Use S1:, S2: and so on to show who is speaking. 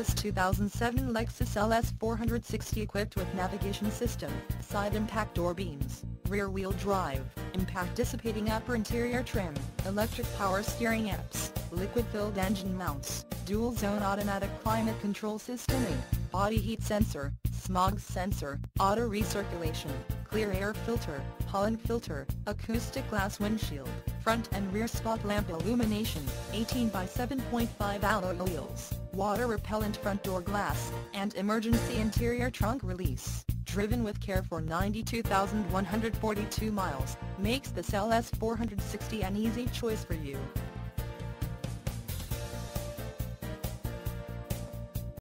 S1: This 2007 Lexus LS 460 equipped with navigation system, side impact door beams, rear-wheel drive, impact dissipating upper interior trim, electric power steering apps, liquid-filled engine mounts, dual-zone automatic climate control system body heat sensor, smog sensor, auto recirculation, clear air filter, pollen filter, acoustic glass windshield, front and rear spot lamp illumination, 18 by 7.5 alloy wheels, water repellent front door glass, and emergency interior trunk release. Driven with care for 92,142 miles, makes this LS 460 an easy choice for you.